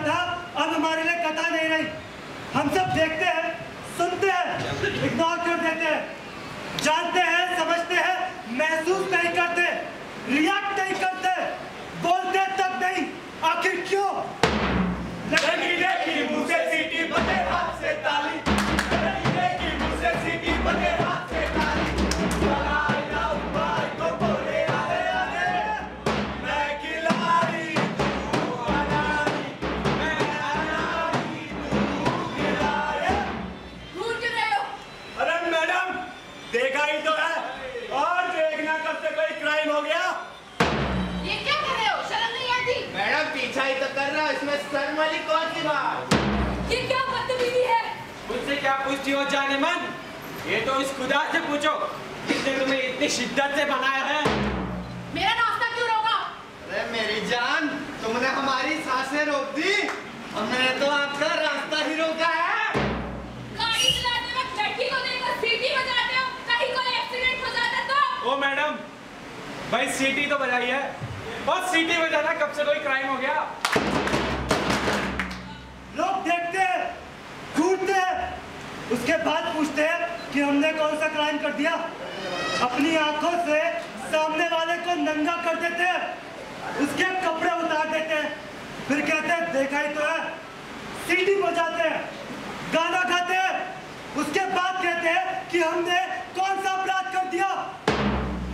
अब हमारे लिए कथा नहीं रही। हम सब देखते हैं, सुनते हैं इग्नोर कर देते हैं। जानते हैं, समझते हैं, महसूस नहीं करते रिएक्ट नहीं करते, बोलते तक नहीं, आखिर क्यों? देखा ही तो है। और देखना कब से कोई क्राइम हो गया। ये क्या कर रहे हो? शर्म नहीं आती? मैडम पीछा ही तो कर रहा हूँ। इसमें शर्म वाली कौन सी बात? ये क्या बदतमीजी है? मुझसे क्या पूछती हो जाने मन? ये तो इस खुदा से पूछो किसने तुम्हें इतनी शिद्दत से बनाया है? मेरा नाश्ता क्यों रोका? अरे मेरी जान तुमने हमारी साँसें रोक दी। हमने तो आपका रास्ता ही रोका है। ओ मैडम, भाई सीटी तो बजाई है। और सीटी बजाना, कब से कोई क्राइम हो गया। लोग देखते हैं हैं, उसके बाद पूछते हैं कि हमने कौन सा क्राइम कर दिया। अपनी आँखों से सामने वाले को नंगा कर देते हैं, उसके कपड़े उतार देते हैं। फिर कहते हैं, देखा ही तो है सीटी बजाते हैं, गाना गाते हैं, उसके बाद कहते हैं कि हमने कौन सा अपराध कर दिया।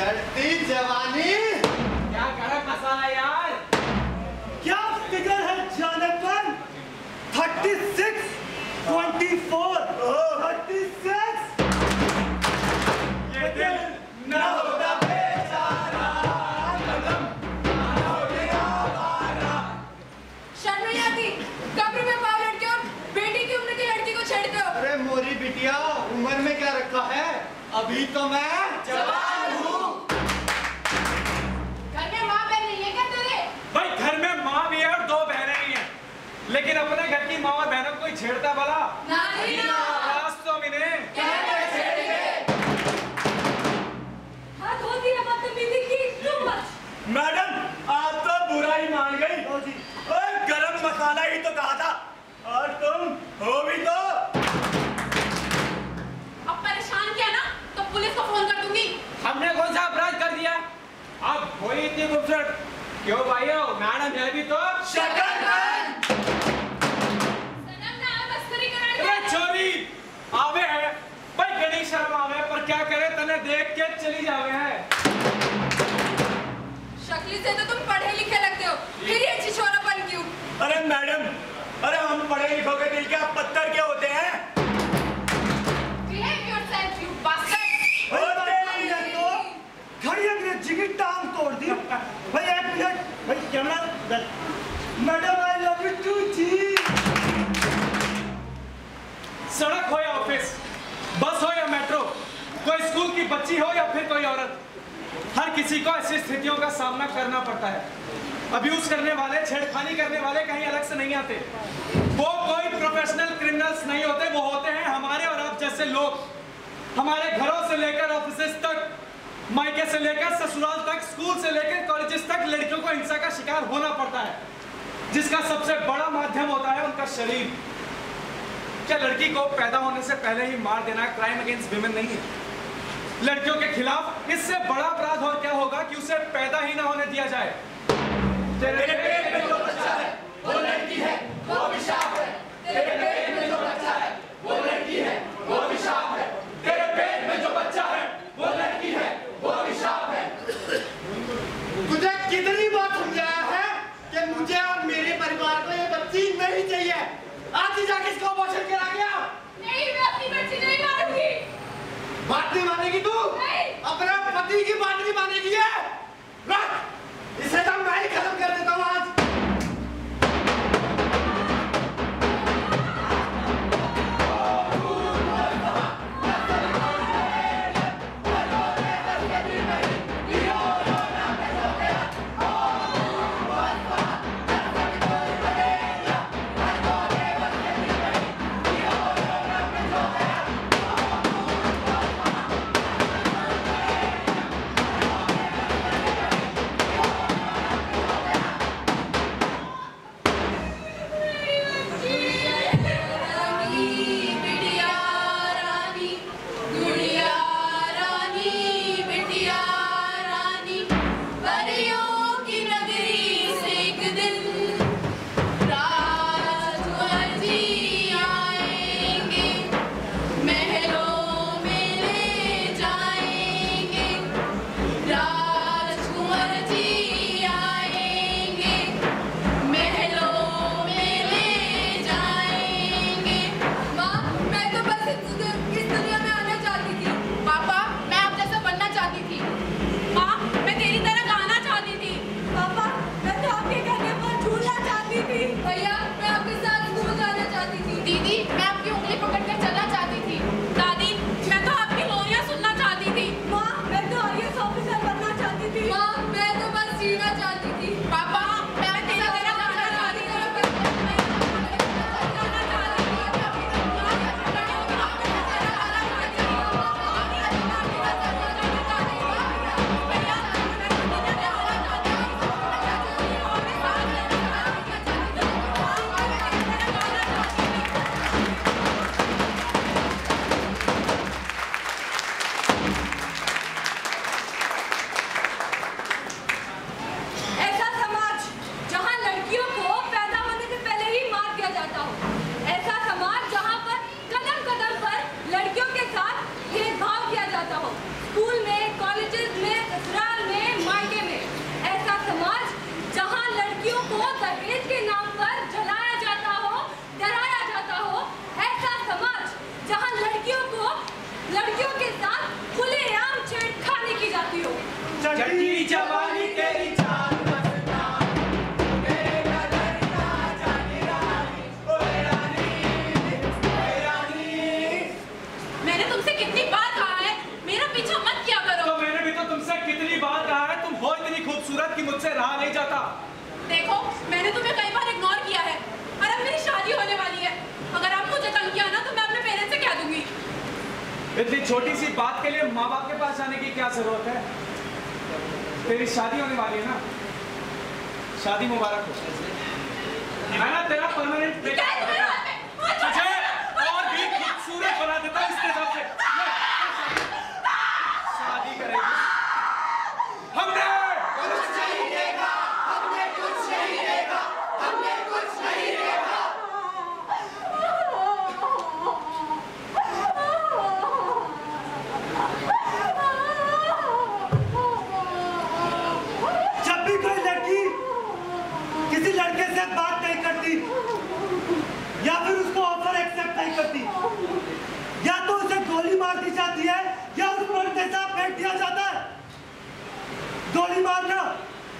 चलती जवानी। क्या गरम मसाला यार। क्या फिगर है जाने पर? 36 24 36 ये दिल न होता बेचारा। कदम ना होते आवारा शर्म नहीं कब्र में पाव लड़के और बेटी की उम्र की लड़की को छेड़ते हो अरे मोरी बिटिया उम्र में क्या रखा है? अभी तो मैं जवान हूँ घर में माँ बहन नहीं है क्या तेरे भाई घर में माँ भी है और दो बहनें भी हैं लेकिन अपने घर की माँ और बहनों को कोई छेड़ता भला? नहीं ना। आज तो मिले हाथ होती है बदतमीजी की too much मैडम आप तो बुरा ही मान गई। ओए गरम मसाला ही तो कहा था। और तुम हो भी तो। अब परेशान किया ना? तो पुलिस को फ़ोन कर दूँगी। हमने कौन सा अपराध कर दिया? अब वही इतनी खूबसूरत क्यों भाइयों मैडम है भी तो। शकरकंद आवे है। भाई गणेश शर्मा आवे पर क्या करे? तने देख के चली जावे है। शक्ली से तो तुम पढ़े लिखे लगते हो। फिर ये छिछोरापन क्यों? अरे मैडम अरे हम पढ़े लिखे के दिल क्या पत्थर के होते हैं। ऐसी स्थितियों का सामना करना पड़ता है। अब्यूज करने वाले, छेड़खानी करने वाले कहीं अलग से नहीं आते। वो कोई प्रोफेशनल क्रिमिनल्स नहीं होते, वो होते हैं हमारे और आप जैसे लोग। हमारे घरों से लेकर ऑफ़िस तक, मायके से लेकर ससुराल तक स्कूल से लेकर कॉलेजेस तक लड़कियों को हिंसा का शिकार होना पड़ता है। जिसका सबसे बड़ा माध्यम होता है उनका शरीर। क्या लड़की को पैदा होने से पहले ही मार देना क्राइम अगेंस्ट विमेन नहीं है? लड़कियों के खिलाफ इससे बड़ा अपराध और क्या होगा कि उसे पैदा ही ना होने दिया जाए? तेरे पेट में जो बच्चा है वो लड़की है वो अभिशाप है। तेरे पेट में जो बच्चा है वो लड़की है वो अभिशाप है। तेरे पेट में जो बच्चा है वो लड़की है वो अभिशाप है। तुझे कितनी बार समझाया है कि मुझे और मेरे परिवार को ये बच्ची नहीं चाहिए। आज ही जाके इसको अबॉर्शन करा गया नहीं मैं अपनी बच्ची नहीं मारूँगी बात नहीं मानेगी तू। अपने पति की बात नहीं मानेगी है रख। इसे तो मैं ही खत्म कर देता हूँ आज। जीना चाहती इतनी छोटी सी बात के लिए माँ बाप के पास जाने की क्या ज़रूरत है? तेरी शादी होने वाली है ना? शादी मुबारक हो। मैं ना तेरा परमानेंट क्या है तुम्हारे हाथ में? हाथ छोड़ो। तुझे और भी खूबसूरत बना देता हूँ इसके हिसाब से ले, शादी करेगी हमने कुछ नहीं देखा हमने कुछ नहीं देखा हमने कुछ नहीं देखा जब भी कोई लड़की किसी लड़के से बात नहीं करती या फिर उसको ऑफ़र एक्सेप्ट नहीं करती या तो उसे गोली मार दी जाती है या उस पर तेजाब फेंक दिया जाता है गोली मारना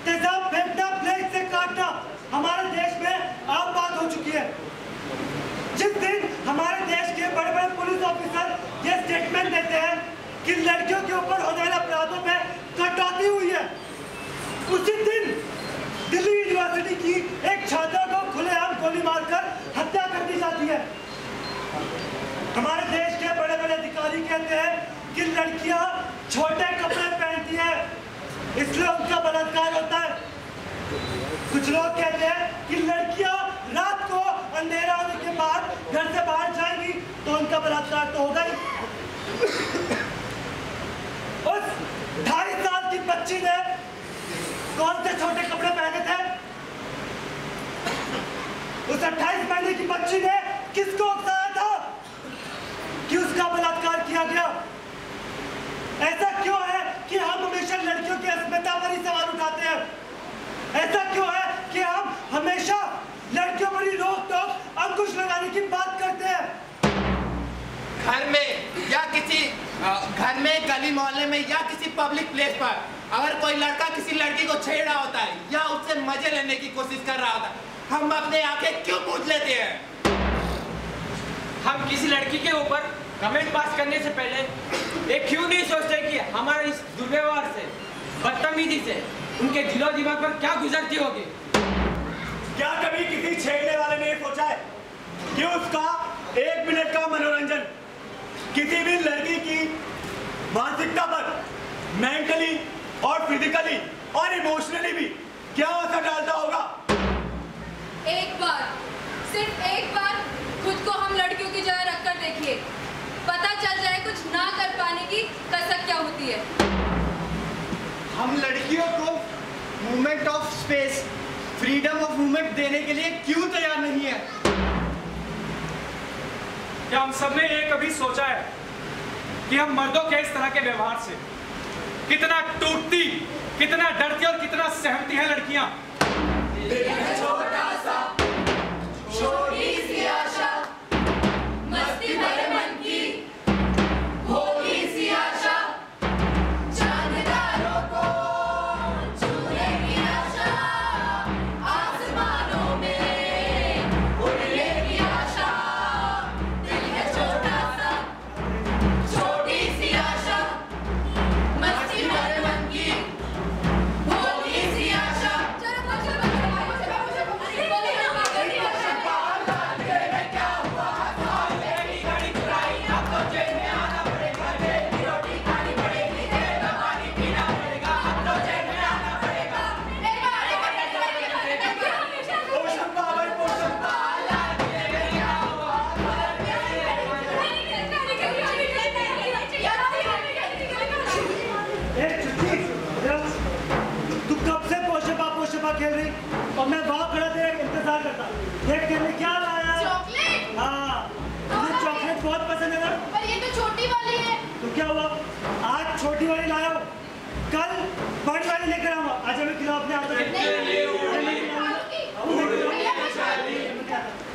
तेजाब फेंकना ब्लेड से काटना हमारे देश में आम बात हो चुकी है जिस दिन हमारे देश के बड़े बड़े पुलिस ऑफिसर ये स्टेटमेंट देते हैं कि लड़कियों के ऊपर होने वाले अपराधों में कटौती हुई है। उसी दिन दिल्ली यूनिवर्सिटी की एक छात्रा को खुलेआम गोली मारकर हत्या कर दी जाती है। हमारे देश के बड़े बड़े अधिकारी कहते हैं कि लड़कियाँ छोटे कपड़े पहनती हैं, इसलिए उनका बलात्कार होता है। कुछ लोग कहते हैं कि लड़कियाँ रात को अंधेरा होने के बाद घर से बाहर जाएँगी उनका बलात्कार तो होगा ही। उस ढाई साल की बच्ची ने कौन से छोटे कपड़े पहने थे? उस 28 महीने की बच्ची ने किसको उकसाया था कि उसका बलात्कार किया गया? ऐसा क्यों है कि हम हमेशा लड़कियों की अस्मिता पर ही सवाल उठाते हैं? ऐसा क्यों है कि हम हमेशा लड़कियों पर ही रोक टोक अंकुश लगाने की बात करते हैं? घर में या किसी घर में गली मोहल्ले में या किसी पब्लिक प्लेस पर अगर कोई लड़का किसी लड़की को छेड़ रहा होता है या उससे मज़े लेने की कोशिश कर रहा होता है हम अपने आँखें क्यों पूछ लेते हैं? हम किसी लड़की के ऊपर कमेंट पास करने से पहले ये क्यों नहीं सोचते कि हमारे इस दुर्व्यवहार से बदतमीजी से उनके दिलो दिमाग पर क्या गुजरती होगी? क्या कभी किसी छेड़ने वाले ने सोचा है कि उसका एक मिनट का मनोरंजन किसी भी लड़की की मानसिकता पर मेंटली और फिजिकली और इमोशनली भी क्या असर डालता होगा? एक बार सिर्फ़ एक बार खुद को हम लड़कियों की जगह रखकर देखिए। पता चल जाए कुछ ना कर पाने की कसक क्या होती है। हम लड़कियों को movement of space freedom of movement देने के लिए क्यों तैयार नहीं है? क्या हम सबने ये कभी सोचा है कि हम मर्दों के इस तरह के व्यवहार से कितना टूटती, कितना डरती और कितना सहमती है लड़कियाँ? छोटा सा आशा हुआ आज छोटी वाली लाया हूँ। कल बड़ी वाली लेकर आऊँगा। आज हमें खिलाओ अपने हाथों से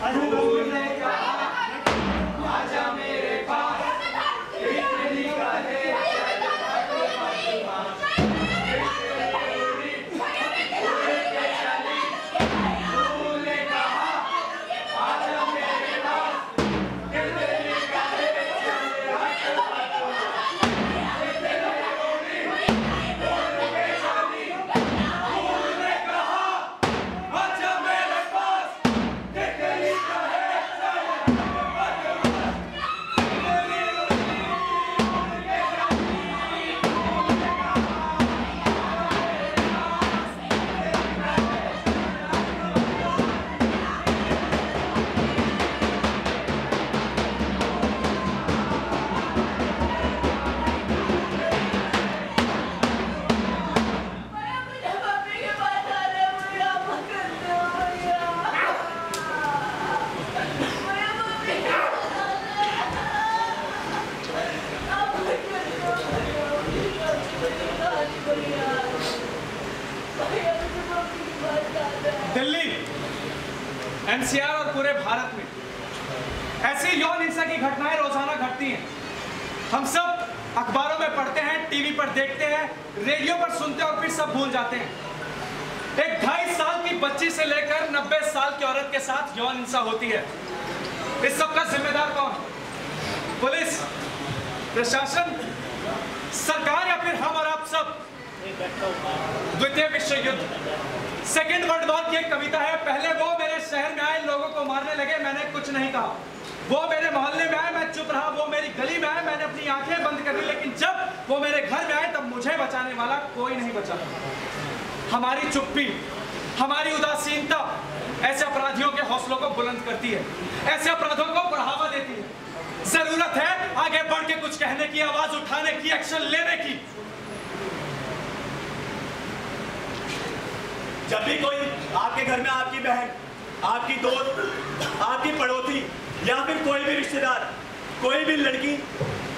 आज मैं एनसीआर और पूरे भारत में। ऐसी यौन हिंसा की घटनाएँ रोज़ाना घटती हैं। हम सब अखबारों में पढ़ते हैं, टीवी पर देखते हैं, रेडियो पर सुनते हैं और फिर सब भूल जाते हैं। एक ढाई साल की बच्ची से लेकर नब्बे साल की औरत के साथ यौन हिंसा होती है। इस सब का जिम्मेदार कौन? पुलिस, प्रशासन, सरकार या फिर हम और आप सब? द्वितीय विश्व युद्ध। सेकेंड वर्ल्ड वॉर की एक कविता है। पहले वो मेरे शहर में आए, लोगों को मारने लगे, मैंने कुछ नहीं कहा। वो मेरे मोहल्ले में आए, मैं चुप रहा, वो मेरी गली में आए, मैंने अपनी आँखें बंद कर ली लेकिन जब वो मेरे घर में आए, तब मुझे बचाने वाला कोई नहीं बचा। हमारी चुप्पी, हमारी उदासीनता ऐसे अपराधियों के हौसलों को बुलंद करती है, ऐसे अपराधों को बढ़ावा देती है। ज़रूरत है आगे बढ़ के कुछ कहने की, आवाज़ उठाने की एक्शन लेने की। जब भी कोई आपके घर में आपकी बहन, आपकी दोस्त, आपकी पड़ोसी, या फिर कोई भी रिश्तेदार, कोई भी लड़की,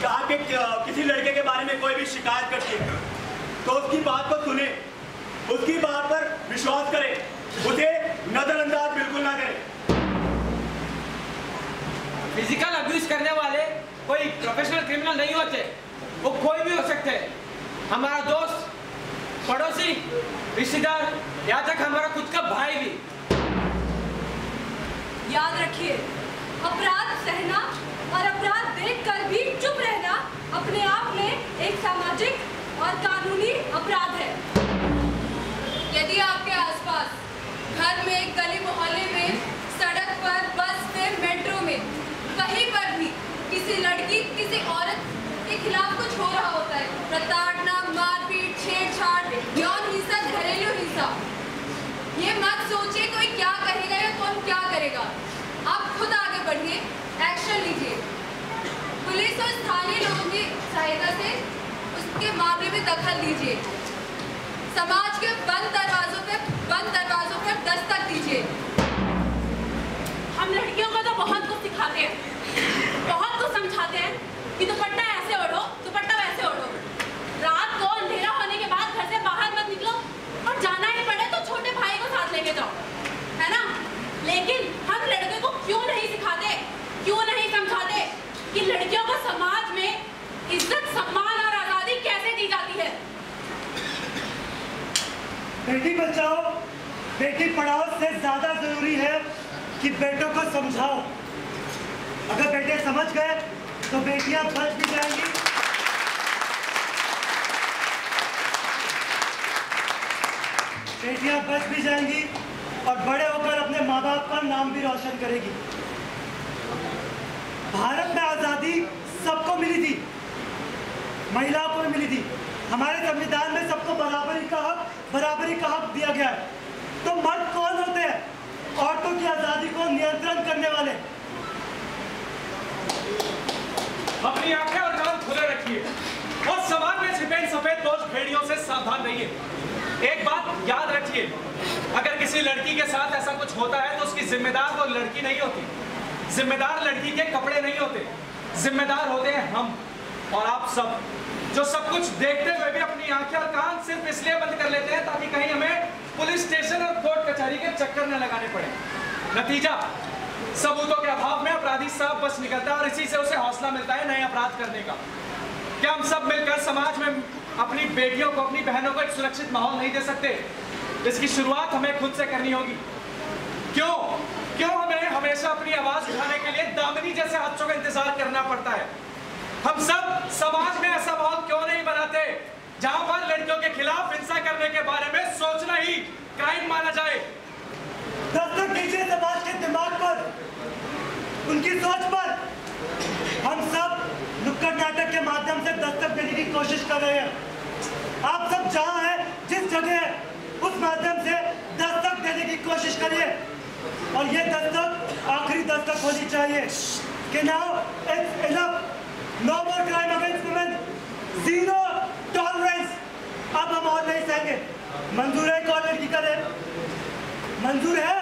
आपके किसी लड़के के बारे में कोई भी शिकायत करती है तो उसकी बात को सुने, उसकी बात पर विश्वास करें, उसे नजरअंदाज बिल्कुल ना करें। फ़िज़िकल अब्यूज करने वाले कोई प्रोफेशनल क्रिमिनल नहीं होते, वो कोई भी हो सकते हैं। हमारा दोस्त पड़ोसी, रिश्तेदार यहाँ तक हमारा खुद का भाई भी। याद रखिए, अपराध सहना और अपराध देखकर भी चुप रहना अपने आप में एक सामाजिक और कानूनी अपराध है। यदि आपके आसपास घर में, गली मोहल्ले में, सड़क पर, बस में, मेट्रो में कहीं पर भी किसी लड़की, किसी औरत के खिलाफ कुछ हो रहा होता है। प्रताड़ना, मारपीट, छेड़छाड़, यौन हिंसा, घरेलू हिंसा। ये मत सोचिए कोई क्या कहेगा या कौन क्या करेगा। आप खुद आगे बढ़िए एक्शन लीजिए। पुलिस और स्थानीय लोगों की सहायता से उसके मामले में दखल दीजिए समाज के बंद दरवाजों पे, बंद दरवाजों पे दस्तक दीजिए। हम लड़कियों को तो बहुत कुछ सिखाते हैं। बहुत कुछ समझाते हैं। कि दुपट्टा ऐसे ओढ़ो दुपट्टा वैसे ओढ़ो रात को अंधेरा होने के बाद घर से बाहर मत निकलो और जाना ही पड़े तो छोटे भाई को साथ लेके जाओ है ना लेकिन हम लड़के को क्यों नहीं सिखाते? क्यों नहीं समझाते कि लड़कियों को समाज में इज़्ज़त, सम्मान और आज़ादी कैसे दी जाती है? बेटी बचाओ, बेटी पढ़ाओ से ज़्यादा ज़रूरी है कि बेटों को समझाओ। अगर बेटे समझ गए तो बेटियाँ बच भी जाएँगी। बेटियाँ बच भी जाएँगी और बड़े अपने माँ बाप का नाम भी रोशन करेगी। भारत में आज़ादी सबको मिली थी। महिलाओं को मिली थी। हमारे संविधान में सबको बराबरी का हक, बराबरी का हक दिया गया है। तो मर्द कौन होते हैं? औरतों की आज़ादी को नियंत्रण करने वाले। अपनी आँखें और कान खुले रखिए। और समाज में छिपे सफ़ेद दोष भेड़ियों से सावधान रहिए। एक बात याद रखिए, अगर किसी लड़की के साथ ऐसा कुछ होता है तो उसकी जिम्मेदार वो लड़की नहीं होती। जिम्मेदार लड़की के कपड़े नहीं होते। जिम्मेदार होते हैं हम और आप सब, जो सब कुछ देखते हुए भी अपनी आँखें और कान सिर्फ़ इसलिए बंद कर लेते हैं ताकि कहीं हमें पुलिस स्टेशन और कोर्ट कचहरी के चक्कर न लगाने पड़े। नतीजा, सबूतों के अभाव में अपराधी साफ़ बस निकलता है और इसी से उसे हौसला मिलता है नए अपराध करने का। क्या हम सब मिलकर समाज में अपनी बेटियों को, अपनी बहनों को एक सुरक्षित माहौल नहीं दे सकते। इसकी शुरुआत हमें खुद से करनी होगी। क्यों? क्यों हमें हमेशा अपनी आवाज़ उठाने के लिए दामिनी जैसे हादसों का इंतज़ार करना पड़ता है? हम सब समाज में ऐसा माहौल क्यों नहीं बनाते, जहाँ पर लड़कियों के खिलाफ हिंसा करने के बारे में सोचना ही क्राइम माना जाए? दस्तक दीजिए समाज के दिमाग पर, उनकी सोच पर। हम सब नुक्कड़ नाटक के माध्यम से दस्तक देने की कोशिश कर रहे हैं। आप सब जहाँ हैं जिस जगह हैं, उस माध्यम से दस्तक देने की कोशिश करिए। और ये दस्तक आखिरी दस्तक होनी चाहिए। कि now it's enough no more crime against women zero tolerance अब हम और नहीं सहेंगे। मंजूर है कॉल लड़की करे मंजूर है?